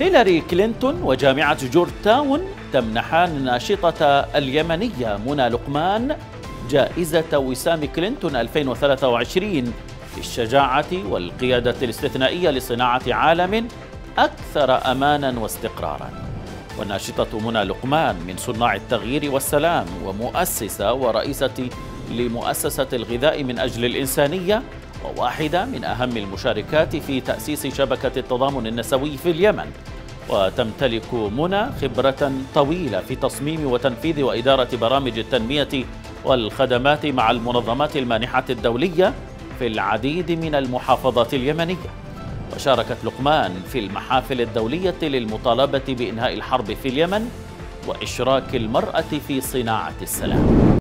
هيلاري كلينتون وجامعة جورج تاون تمنحان الناشطة اليمنية منى لقمان جائزة وسام كلينتون 2023 للشجاعة والقيادة الاستثنائية لصناعة عالم أكثر أمانا واستقرارا. والناشطة منى لقمان من صناع التغيير والسلام ومؤسسة ورئيسة لمؤسسة الغذاء من أجل الإنسانية وواحدة من أهم المشاركات في تأسيس شبكة التضامن النسوي في اليمن. وتمتلك منى خبرة طويلة في تصميم وتنفيذ وإدارة برامج التنمية والخدمات مع المنظمات المانحة الدولية في العديد من المحافظات اليمنية. وشاركت لقمان في المحافل الدولية للمطالبة بإنهاء الحرب في اليمن وإشراك المرأة في صناعة السلام.